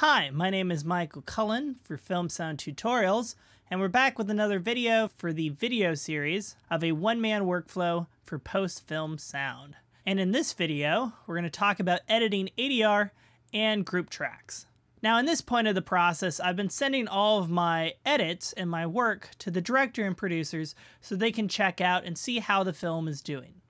Hi, my name is Michael Cullen for Film Sound Tutorials, and we're back with another video for the video series of a one-man workflow for post-film sound. And in this video, we're going to talk about editing ADR and group tracks. Now in this point of the process, I've been sending all of my edits and my work to the director and producers so they can check out and see how the film is doing.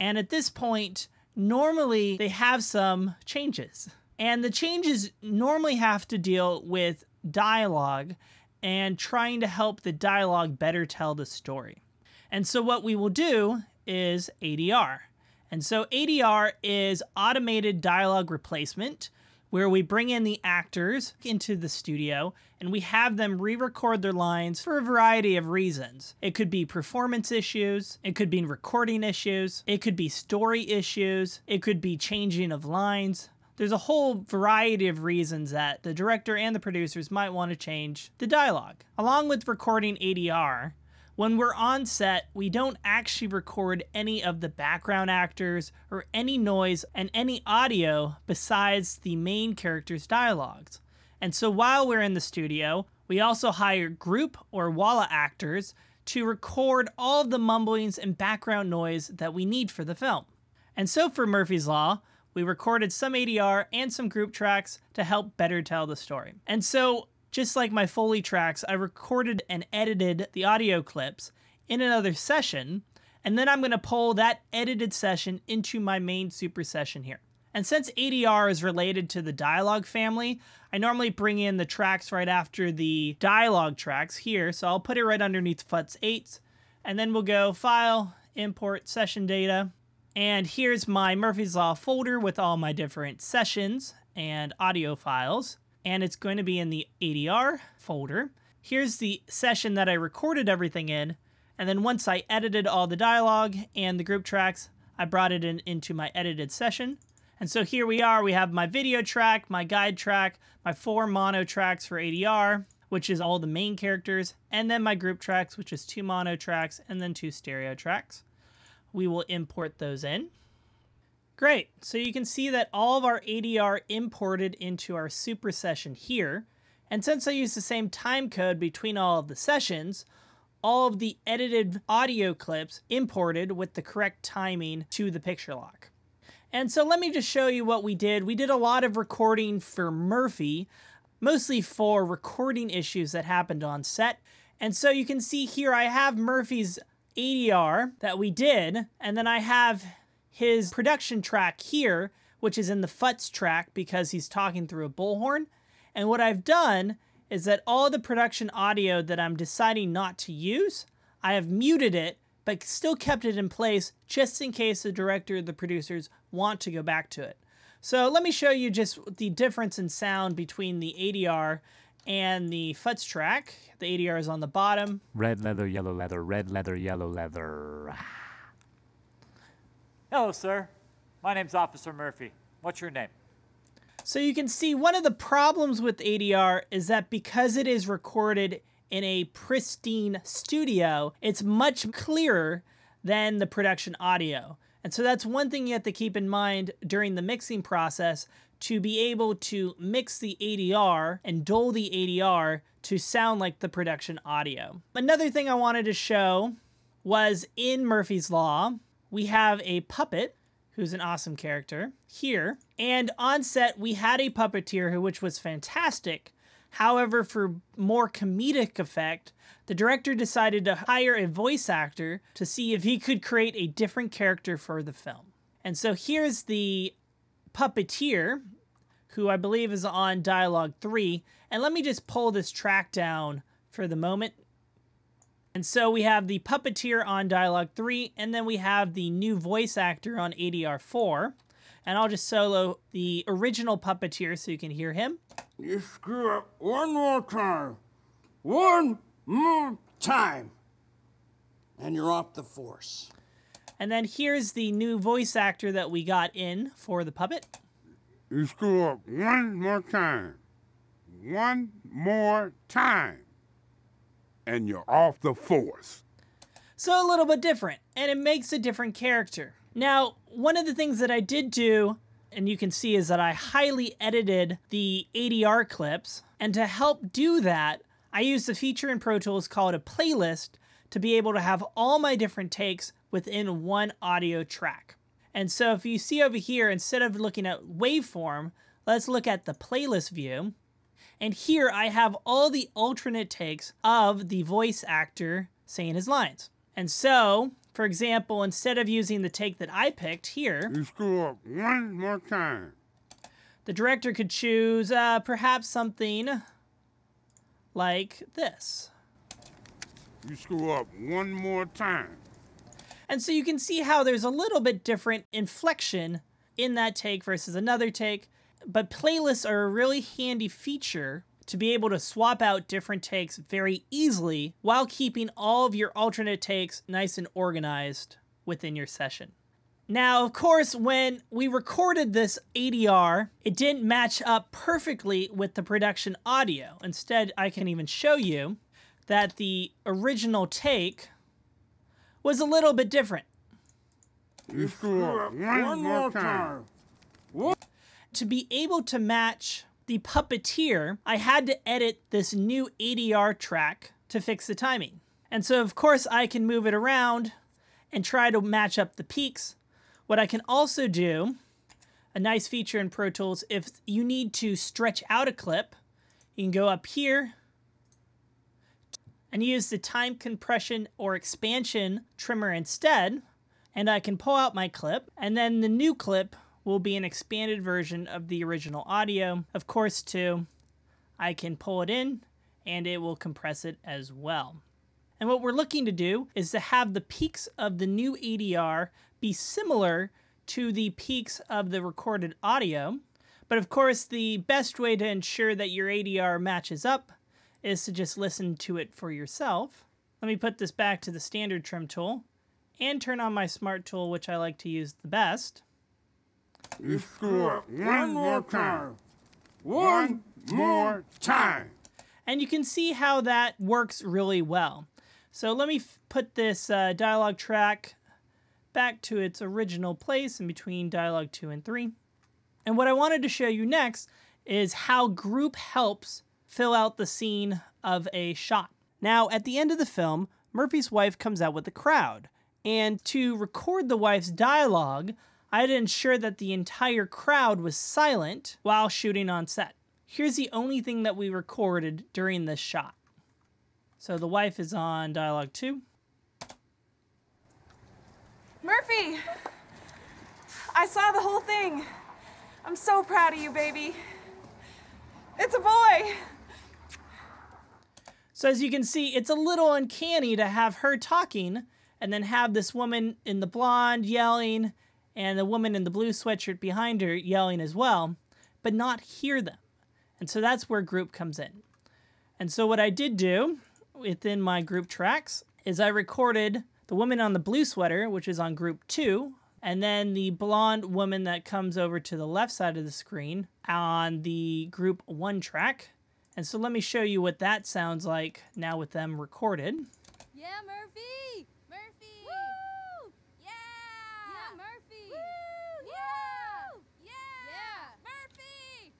And at this point, normally they have some changes. And the changes normally have to deal with dialogue and trying to help the dialogue better tell the story. And so what we will do is ADR. And so ADR is automated dialogue replacement where we bring in the actors into the studio and we have them re-record their lines for a variety of reasons. It could be performance issues, it could be recording issues, it could be story issues, it could be changing of lines, there's a whole variety of reasons that the director and the producers might want to change the dialogue. Along with recording ADR, when we're on set, we don't actually record any of the background actors or any noise and any audio besides the main character's dialogues. And so while we're in the studio, we also hire group or walla actors to record all the mumblings and background noise that we need for the film. And so for Murphy's Law, we recorded some ADR and some group tracks to help better tell the story. And so, just like my Foley tracks, I recorded and edited the audio clips in another session, and then I'm going to pull that edited session into my main super session here. And since ADR is related to the dialogue family, I normally bring in the tracks right after the dialogue tracks here, so I'll put it right underneath FUTZ 8, and then we'll go File, Import Session Data, and here's my Murphy's Law folder with all my different sessions and audio files. And it's going to be in the ADR folder. Here's the session that I recorded everything in. And then once I edited all the dialogue and the group tracks, I brought it in into my edited session. And so here we are, we have my video track, my guide track, my four mono tracks for ADR, which is all the main characters, and then my group tracks, which is two mono tracks and then two stereo tracks we will import those in. Great, so you can see that all of our ADR imported into our super session here. And since I use the same time code between all of the sessions, all of the edited audio clips imported with the correct timing to the picture lock. And so let me just show you what we did. We did a lot of recording for Murphy, mostly for recording issues that happened on set. And so you can see here I have Murphy's ADR that we did, and then I have his production track here, which is in the FUTZ track because he's talking through a bullhorn. And what I've done is that all the production audio that I'm deciding not to use, I have muted it, but still kept it in place just in case the director or the producers want to go back to it. So let me show you just the difference in sound between the ADR and the FUTZ track. The ADR is on the bottom. Red leather, yellow leather, red leather, yellow leather. Hello, sir. My name's Officer Murphy. What's your name? So you can see one of the problems with ADR is that because it is recorded in a pristine studio, it's much clearer than the production audio. And so that's one thing you have to keep in mind during the mixing process to be able to mix the ADR and dull the ADR to sound like the production audio. Another thing I wanted to show was in Murphy's Law, we have a puppet who's an awesome character here. And on set, we had a puppeteer who, which was fantastic. However, for more comedic effect, the director decided to hire a voice actor to see if he could create a different character for the film. And so here's the puppeteer, who I believe is on dialogue three. And let me just pull this track down for the moment. And so we have the puppeteer on dialogue three, and then we have the new voice actor on ADR four. And I'll just solo the original puppeteer so you can hear him. You screw up one more time. One more time. And you're off the force. And then here's the new voice actor that we got in for the puppet. You screw up one more time. One more time. And you're off the force. So a little bit different, and it makes a different character. Now, one of the things that I did do and you can see is that I highly edited the ADR clips. And to help do that, I used a feature in Pro Tools called a playlist to be able to have all my different takes within one audio track. And so if you see over here, instead of looking at waveform, let's look at the playlist view. And here I have all the alternate takes of the voice actor saying his lines. And so, for example, instead of using the take that I picked here, You screw up one more time. the director could choose uh, perhaps something like this. You screw up one more time. And so you can see how there's a little bit different inflection in that take versus another take. But playlists are a really handy feature to be able to swap out different takes very easily while keeping all of your alternate takes nice and organized within your session. Now, of course, when we recorded this ADR, it didn't match up perfectly with the production audio. Instead, I can even show you that the original take was a little bit different. You screw up one, more time. To be able to match the puppeteer, I had to edit this new ADR track to fix the timing. And so, of course, I can move it around and try to match up the peaks. What I can also do, a nice feature in Pro Tools, if you need to stretch out a clip, you can go up here and use the time compression or expansion trimmer instead. And I can pull out my clip, and then the new clip will be an expanded version of the original audio. Of course, too, I can pull it in and it will compress it as well. And what we're looking to do is to have the peaks of the new ADR be similar to the peaks of the recorded audio. But of course, the best way to ensure that your ADR matches up is to just listen to it for yourself. Let me put this back to the standard trim tool and turn on my smart tool, which I like to use the best. You screw up one more time. One more time. And you can see how that works really well. So let me f- put this uh, dialogue track back to its original place in between dialogue 2 and 3. And what I wanted to show you next is how group helps fill out the scene of a shot. Now, at the end of the film, Murphy's wife comes out with the crowd. And to record the wife's dialogue, I had to ensure that the entire crowd was silent while shooting on set. Here's the only thing that we recorded during this shot. So the wife is on dialogue two. Murphy! I saw the whole thing. I'm so proud of you, baby. It's a boy! So as you can see, it's a little uncanny to have her talking and then have this woman in the blonde yelling and the woman in the blue sweatshirt behind her yelling as well, but not hear them. And so that's where group comes in. And so what I did do within my group tracks is I recorded the woman on the blue sweater, which is on group two, and then the blonde woman that comes over to the left side of the screen on the group one track. And so let me show you what that sounds like now with them recorded. Murphy! Woo! Yeah! Yeah, Murphy! Woo! Yeah! Yeah! Murphy!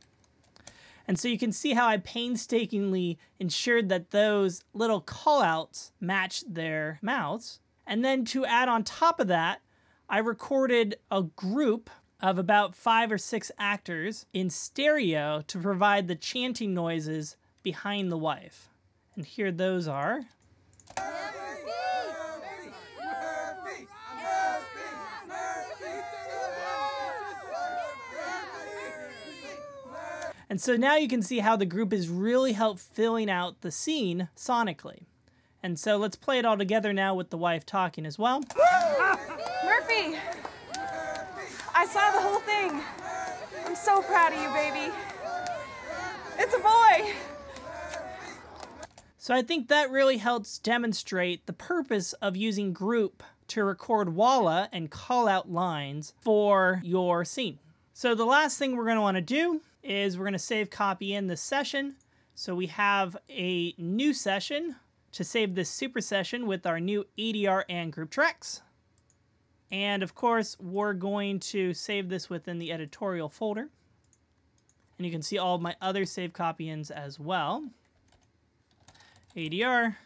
And so you can see how I painstakingly ensured that those little callouts matched their mouths. And then to add on top of that, I recorded a group of about five or six actors in stereo to provide the chanting noises behind the wife. And here those are. Yeah, Murphy! Murphy! And so now you can see how the group has really helped filling out the scene sonically. And so let's play it all together now with the wife talking as well. Murphy! I saw the whole thing. I'm so proud of you, baby. It's a boy! So I think that really helps demonstrate the purpose of using group to record walla and call out lines for your scene. So the last thing we're going to want to do is we're going to save copy in this session. So we have a new session to save this super session with our new ADR and group tracks. And of course, we're going to save this within the editorial folder. And you can see all of my other save copy-ins as well. ADR.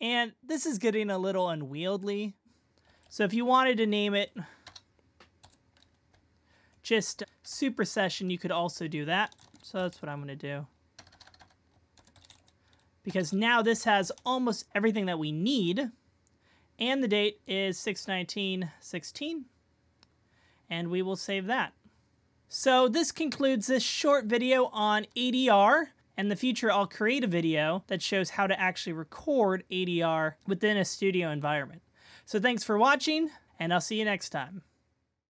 And this is getting a little unwieldy. So if you wanted to name it just Super Session, you could also do that. So that's what I'm going to do. Because now this has almost everything that we need. And the date is 61916. And we will save that. So this concludes this short video on ADR. In the future, I'll create a video that shows how to actually record ADR within a studio environment. So thanks for watching, and I'll see you next time.